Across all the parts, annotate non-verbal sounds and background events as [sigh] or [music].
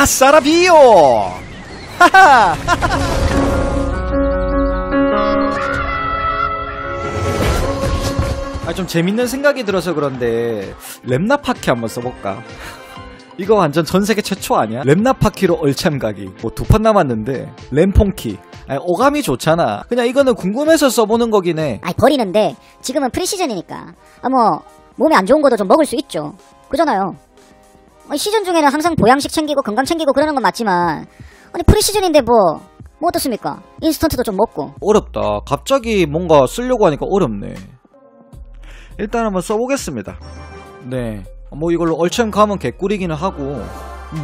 아싸라비요! 하하! 아, 좀 재밌는 생각이 들어서 그런데, 랩나파키 한번 써볼까? 이거 완전 전 세계 최초 아니야? 랩나파키로 얼참 가기. 뭐 두 판 남았는데, 램퐁키. 아니, 오감이 좋잖아. 그냥 이거는 궁금해서 써보는 거긴 해. 아니 버리는데 지금은 preseason이니까 아 뭐 몸에 안 좋은 것도 좀 먹을 수 있죠 그잖아요 시즌 중에는 항상 보양식 챙기고 건강 챙기고 그러는 건 맞지만 아니 프리시즌인데 뭐 뭐 어떻습니까 인스턴트도 좀 먹고 어렵다. 갑자기 뭔가 쓰려고 하니까 어렵네. 일단 한번 써보겠습니다. 네. 뭐 이걸로 얼챔 가면 개꿀이기는 하고,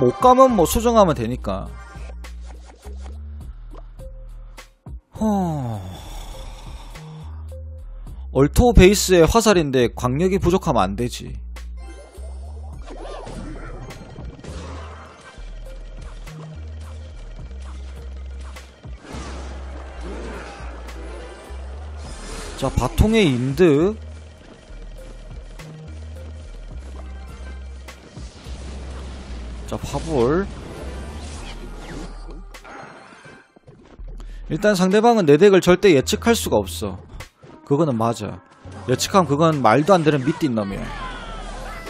못 가면 뭐 수정하면 되니까. 허... 얼토 베이스의 화살인데 광력이 부족하면 안 되지. 자, 바통의 인드. 자, 파볼. 일단 상대방은 내 deck을 절대 예측할 수가 없어. 그거는 맞아. 예측하면 그건 말도 안 되는 미친 놈이야.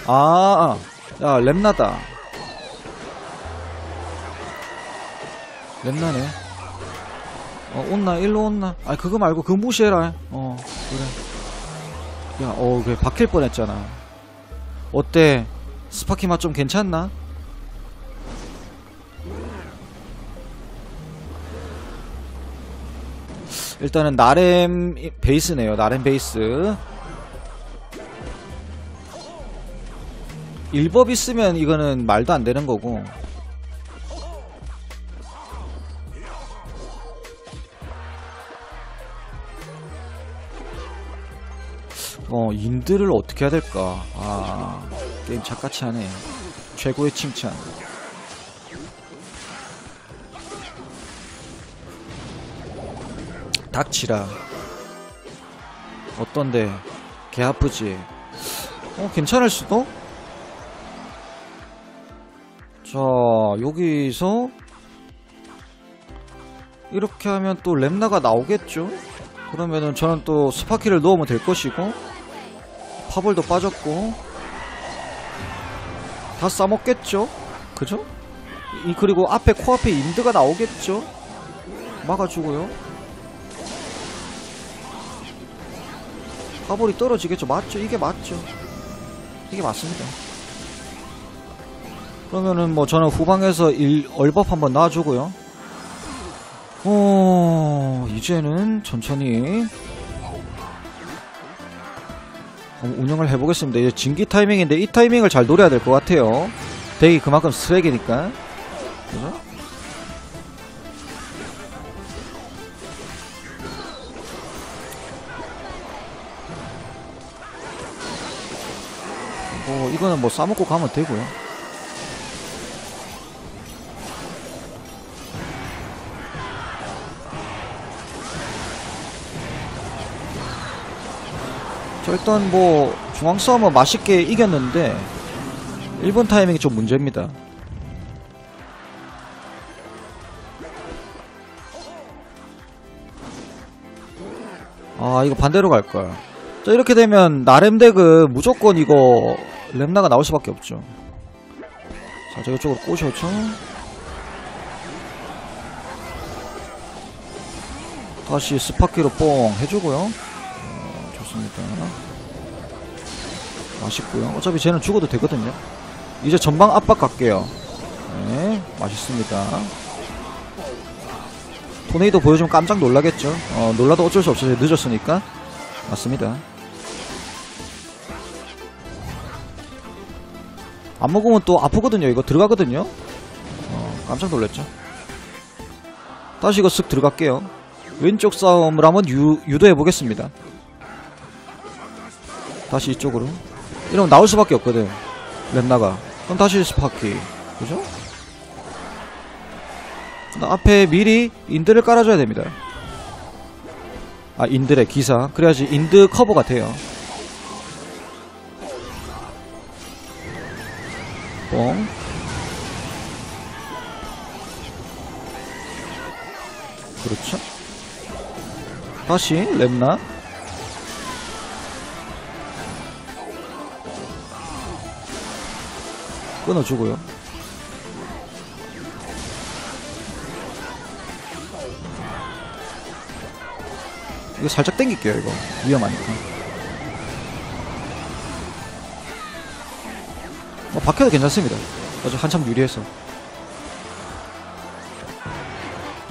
아, 아. 야, 랩나다. 랩나네. 어, 온나, 일로 온나. 아, 그거 말고 그거 무시해라. 어, 그래. 야, 어, 그래, 박힐 뻔 했잖아. 어때? 스파키 맛 좀 괜찮나? 일단은 나렘 베이스네요. 나렘 베이스. 일법 있으면 이거는 말도 안 되는 거고. 어, 인드를 어떻게 해야 될까? 아, 게임 작같이 하네. 최고의 칭찬. 닥치라. 어떤데? 개 아프지? 어, 괜찮을 수도? 자, 여기서 이렇게 하면 또 랩나가 나오겠죠? 그러면은 저는 또 스파키를 넣으면 될 것이고 파벌도 빠졌고 다 싸먹겠죠? 그죠? 이 그리고 앞에 코앞에 인드가 나오겠죠? 막아주고요 파벌이 떨어지겠죠? 맞죠? 이게 맞죠? 이게 맞습니다 그러면은 뭐 저는 후방에서 일, 얼법 한번 놔주고요 어, 이제는 천천히 운영을 해보겠습니다. 이제 진기 타이밍인데 이 타이밍을 잘 노려야 될 것 같아요. 덱이 그만큼 쓰레기니까. 그죠? 뭐 이거는 뭐 싸먹고 가면 되고요. 일단 뭐 중앙 싸움은 맛있게 이겼는데 1번 타이밍이 좀 문제입니다. 아 이거 반대로 갈걸 자 이렇게 되면 나렘덱은 무조건 이거 렘나가 나올 수밖에 없죠. 자 저쪽으로 꼬셔죠 다시 스파키로 뽕 해주고요 어, 좋습니다. 맛있고요. 어차피 쟤는 죽어도 되거든요. 이제 전방 압박 갈게요. 네 맛있습니다. 토네이도 보여주면 깜짝 놀라겠죠. 어, 놀라도 어쩔 수 없어요. 늦었으니까. 맞습니다. 안 먹으면 또 아프거든요. 이거 들어가거든요. 어, 깜짝 놀랐죠. 다시 이거 쓱 들어갈게요. 왼쪽 싸움을 한번 유, 유도해 보겠습니다 다시 이쪽으로. 이러면 나올 수밖에 없거든. 랩나가. 그럼 다시 스파키. 그죠? 앞에 미리 인드를 깔아줘야 됩니다. 아 인드래 기사. 그래야지 인드 커버가 돼요. 뽕. 그렇죠? 다시 랩나. 끊어주고요. 이거 살짝 당길게요, 이거. 위험하니까. 뭐, 박혀도 괜찮습니다. 어제 한참 유리해서.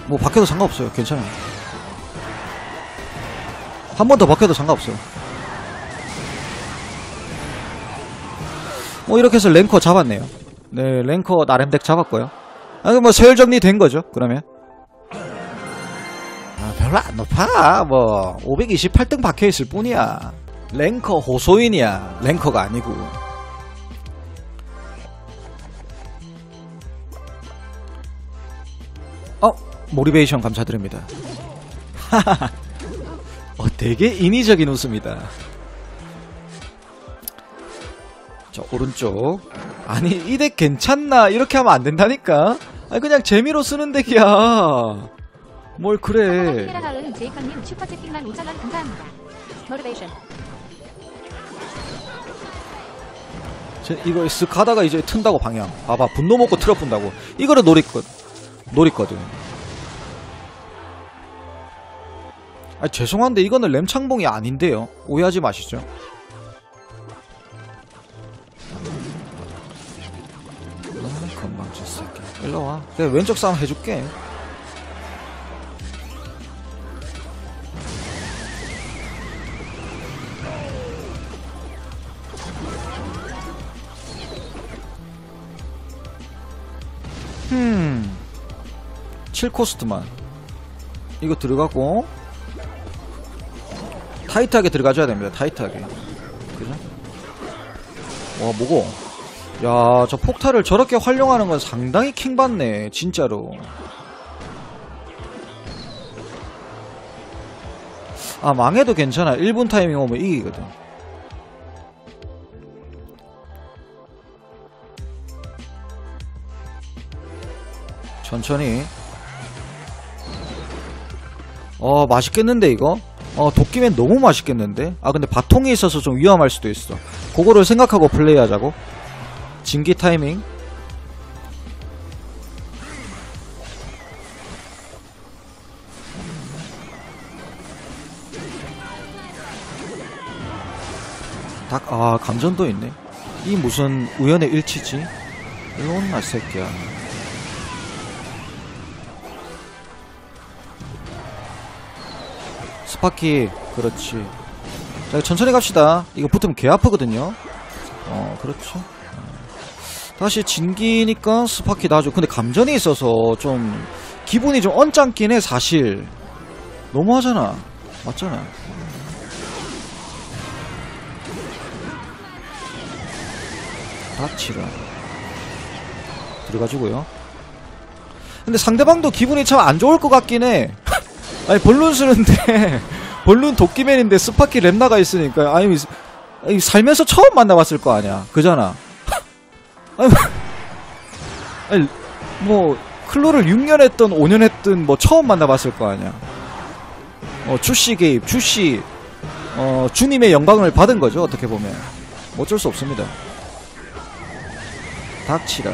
뭐, 박혀도 상관없어요. 괜찮아요. 한 번 더 박혀도 상관없어요. 뭐, 이렇게 해서 랭커 잡았네요. 네, 랭커 나름 덱 잡았고요. 아, 뭐, 서열 정리 된 거죠, 그러면. 아, 별로 안 높아. 뭐, 528등 박혀 있을 뿐이야. 랭커 호소인이야. 랭커가 아니고. 어, 모리베이션 감사드립니다. [laughs] 어, 되게 인위적인 웃음이다. 저, 오른쪽. 아니, 이 덱 괜찮나? 이렇게 하면 안 된다니까? 아니, 그냥 재미로 쓰는 덱이야. 뭘 그래. 헤라가은 제이컨님 슈퍼채팅만 5천원 감사합니다. 모티베이션 제, 이거 쓱 가다가 이제 튼다고 방향. 봐봐, 분노 먹고 틀어 푼다고. 이거를 노리거, 노리거든. 아 죄송한데 이거는 램창봉이 아닌데요. 오해하지 마시죠. 일로 와. 내가 왼쪽 싸움 해줄게. 음. 7코스트만. 이거 들어가고. 타이트하게 들어가줘야 됩니다. 타이트하게. 그죠? 와, 뭐고? 야, 저 폭탄을 저렇게 활용하는 건 상당히 킹받네. 진짜로. 아, 망해도 괜찮아. 1분 타이밍 오면 이기거든. 천천히. 어, 맛있겠는데, 이거? 어, 도끼맨 너무 맛있겠는데? 아, 근데 바통이 있어서 좀 위험할 수도 있어. 그거를 생각하고 플레이하자고. 진기 타이밍. 닭, 아, 감전도 있네. 이 무슨 우연의 일치지? 일로 온나, 새끼야. 스파키 그렇지 자 천천히 갑시다 이거 붙으면 개 아프거든요 어 그렇죠. 어. 다시 진기니까 스파키 나죠. 근데 감전이 있어서 좀 기분이 좀 언짢긴 해 사실. 너무하잖아. 맞잖아. 닥치라 들어가주고요. 근데 상대방도 기분이 참 안 좋을 것 같긴 해. [laughs] 아니 본론 쓰는데 [laughs] 본론 도끼맨인데 스파키 랩나가 있으니까 아니 살면서 처음 만나봤을 거 아니야. 그잖아. 아니, 뭐- 뭐 클로를 6년 했던 5년 했든 뭐 처음 만나봤을 거 아니야. 어 주씨 개입 주씨 어 주님의 영광을 받은 거죠 어떻게 보면. 뭐 어쩔 수 없습니다. 닥치라.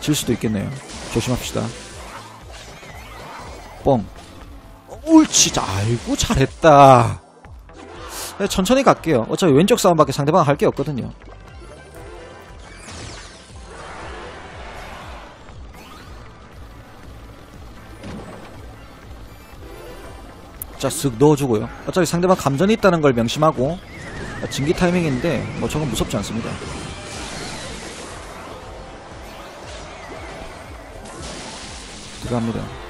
질 수도 있겠네요. 조심합시다. 뻥. 옳지, 아이고, 잘했다. 네, 천천히 갈게요. 어차피 왼쪽 싸움밖에 상대방 할 게 없거든요. 자, 쓱 넣어주고요. 어차피 상대방 감전이 있다는 걸 명심하고, 아, 진기 타이밍인데, 뭐 저건 무섭지 않습니다. 들어갑니다.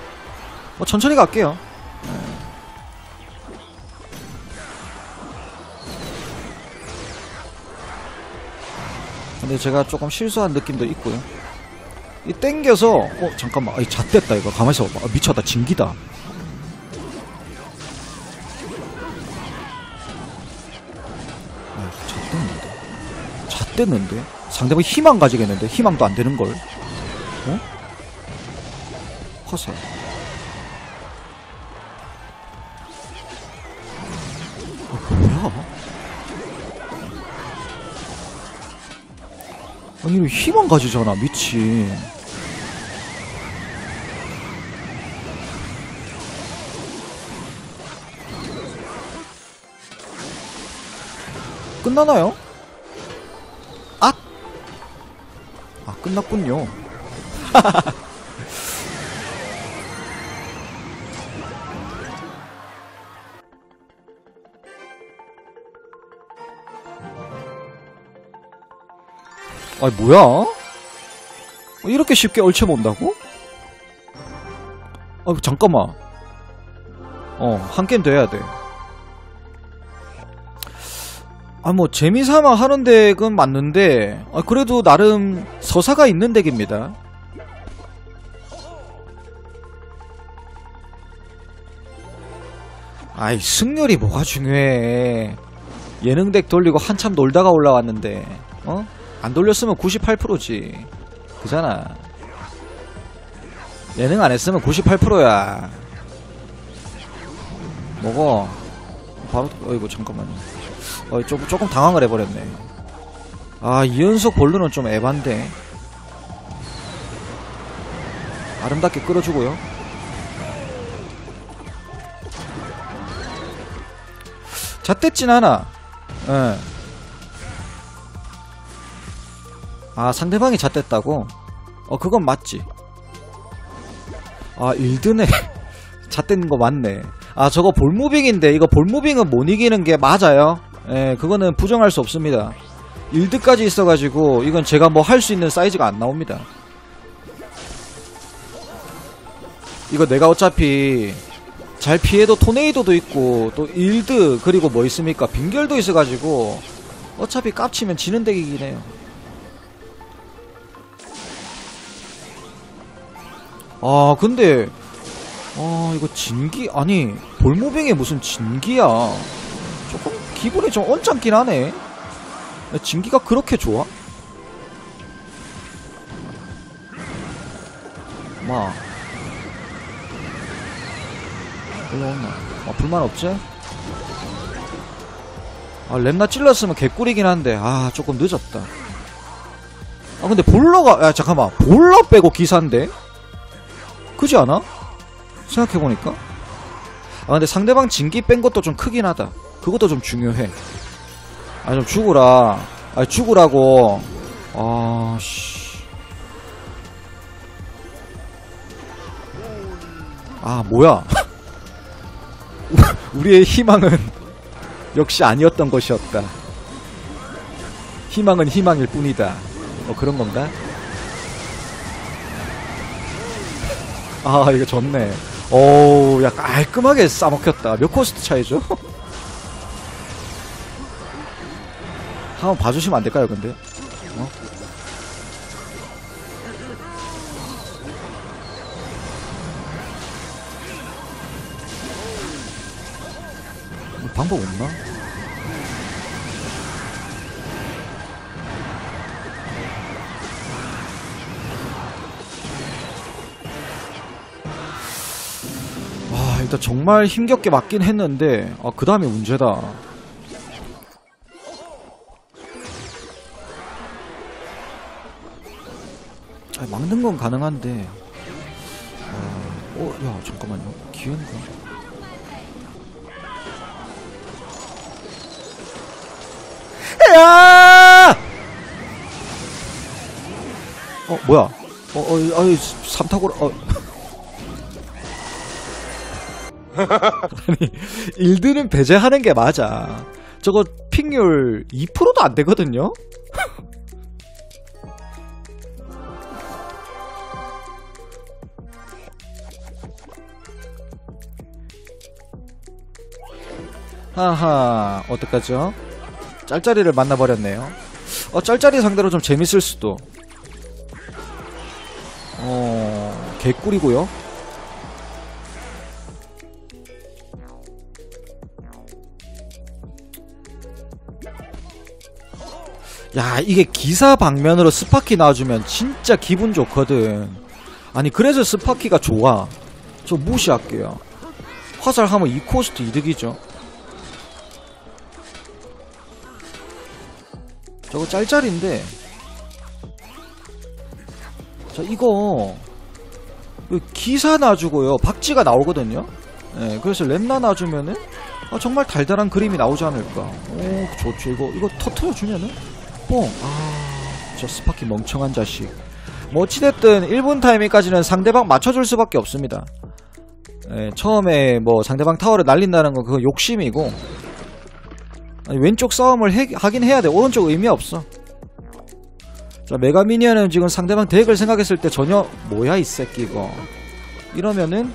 뭐 천천히 갈게요. 네. 근데 제가 조금 실수한 느낌도 있고요. 이 땡겨서 어 잠깐만, 이 잣됐다 이거 가만있어 봐. 아, 미쳤다 진기다. 아, 잣됐는데. X됐는데? 상대방 희망 가지겠는데? 희망도 안 되는걸? 어? 허세. 아니, 희망 가지잖아, 미친. 끝나나요? 아! 아, 끝났군요. [laughs] 아니, 뭐야? 어, 이렇게 쉽게 얼쳐본다고? 아, 잠깐만. 어, 한 게임 더 해야 돼. 아, 뭐, 재미삼아 하는 덱은 맞는데, 아, 그래도 나름 서사가 있는 덱입니다. 아이, 승률이 뭐가 중요해. 예능 덱 돌리고 한참 놀다가 올라왔는데, 어? 안 돌렸으면 98%지. 그잖아. 예능 안 했으면 98%야. 먹어. 바로, 어이구, 잠깐만요. 어, 조금, 조금 당황을 해버렸네. 아, 이연속 볼루는 좀 에반데. 아름답게 끌어주고요. 잣됐진 않아. 예. 아, 상대방이 잣됐다고? 어, 그건 맞지. 아, 일드네. [laughs] 잣된 거 맞네. 아, 저거 볼무빙인데, 이거 볼무빙은 못 이기는 게 맞아요. 예, 그거는 부정할 수 없습니다. 1드까지 있어가지고 이건 제가 뭐 할 수 있는 사이즈가 안 나옵니다. 이거 내가 어차피 잘 피해도 토네이도도 있고 또 1드 그리고 뭐 있습니까 빙결도 있어가지고 어차피 깝치면 지는 덱이긴 해요. 아 근데 아 이거 진기 아니 볼모빙에 무슨 진기야 조금 기분이 좀 언짢긴 하네 진기가 그렇게 좋아? 마 올라온나 아 불만 없지? 아 랩나 찔렀으면 개꿀이긴 한데 아 조금 늦었다 아 근데 볼러가 야 잠깐만 볼러 빼고 기사인데? 그지 않아? 생각해보니까. 아 근데 상대방 진기 뺀 것도 좀 크긴 하다. 그것도 좀 중요해. 아 좀 죽으라. 아 죽으라고. 아 씨. 아 뭐야? [laughs] 우리의 희망은 역시 아니었던 것이었다. 희망은 희망일 뿐이다. 어 그런 건가? 아 이거 좋네 오야 깔끔하게 싸먹혔다 몇 cost 차이죠? [laughs] 한번 봐주시면 안 될까요, 근데? 어? 뭐 방법 없나? 일단 정말 힘겹게 맞긴 했는데, 아, 그 다음에 문제다. 아, 막는 건 가능한데. 아, 어, 야, 잠깐만요. 기회인가? 야! 어, 뭐야? 어, 어, 아유, 삼타고라, 어. [laughs] 아니, 일들은 배제하는 게 맞아. 저거 픽률 2%도 안 되거든요? [laughs] 하하 어떡하죠? 짤짤이를 만나버렸네요 어 짤짤이 상대로 좀 재밌을 수도 어 개꿀이고요 야 이게 기사 방면으로 스파키 나와주면 진짜 기분 좋거든. 아니 그래서 스파키가 좋아. 저 무시할게요. 화살하면 2cost 이득이죠. 저거 짤짤인데. 자 이거 기사 놔주고요. 박쥐가 나오거든요? 예, 그래서 렘나 놔주면은 아, 정말 달달한 그림이 나오지 않을까. 오 좋죠. 이거 이거 터트려주면은 뽕. 아, 저 스파키 멍청한 자식. 뭐 어찌됐든 1분 타이밍까지는 상대방 맞춰줄 수밖에 없습니다. 예, 처음에 뭐 상대방 타워를 날린다는 건 그거 욕심이고. 아니, 왼쪽 싸움을 해- 하긴 해야 돼. 오른쪽 의미 없어. 자 메가미니언은 지금 상대방 덱을 생각했을 때 전혀 뭐야 이 새끼 이거. 이러면은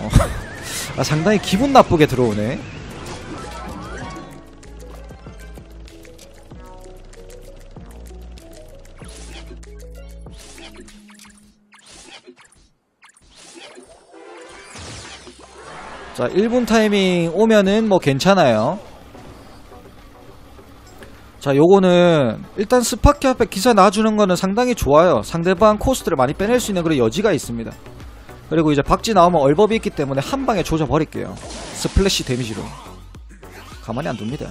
어, [laughs] 아, 상당히 기분 나쁘게 들어오네 자 1분 타이밍 오면은 뭐 괜찮아요. 자 요거는 일단 스파키 앞에 기사 놔주는 거는 상당히 좋아요. 상대방 코스트를 많이 빼낼 수 있는 그런 여지가 있습니다. 그리고 이제 박쥐 나오면 얼법이 있기 때문에 한 방에 조져버릴게요. splash damage로. 가만히 안 둡니다.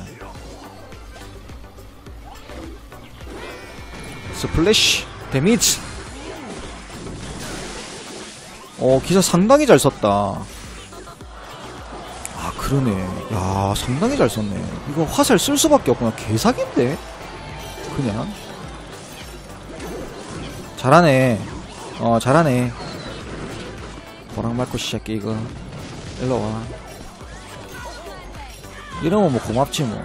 splash damage. 어 기사 상당히 잘 썼다. 아 그러네. 야 상당히 잘 썼네. 이거 화살 쓸 수밖에 없구나. 개사기인데? 그냥. 잘하네. 어 잘하네. 보랑 말고 시작해 이거. 일로 와. 이러면 뭐 고맙지 뭐.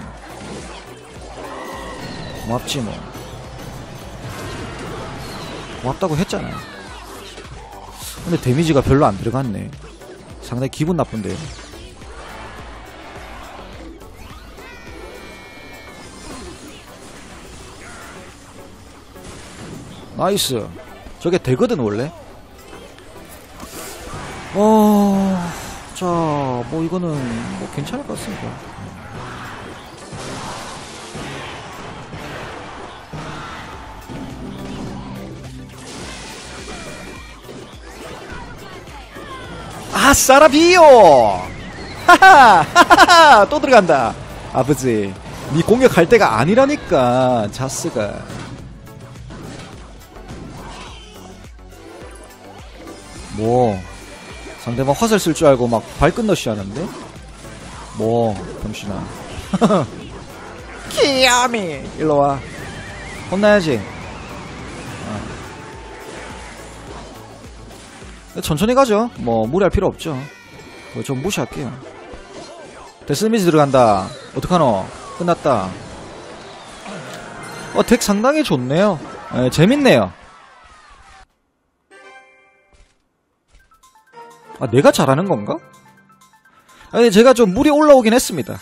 고맙지 뭐. 고맙다고 했잖아. 근데 데미지가 별로 안 들어갔네. 상당히 기분 나쁜데요 nice 저게 되거든 원래 어... 자, 뭐 이거는 뭐 괜찮을 것 같습니다. 아싸라비요! 하하! [laughs] 하하하! 또 들어간다! 아버지, 니 공격할 때가 아니라니까, 자스가. 뭐, 상대방 화살 쓸 줄 알고 막 발끝 넣시 하는데? 뭐, 병신아. 키야미! [laughs] 일로 와. 혼나야지. 어. 천천히 가죠. 뭐, 무리할 필요 없죠. 좀 무시할게요. 데스미즈 들어간다. 어떡하노? 끝났다. 어, 덱 상당히 좋네요. 에, 재밌네요. 아, 내가 잘하는 건가? 아니, 제가 좀 물이 올라오긴 했습니다.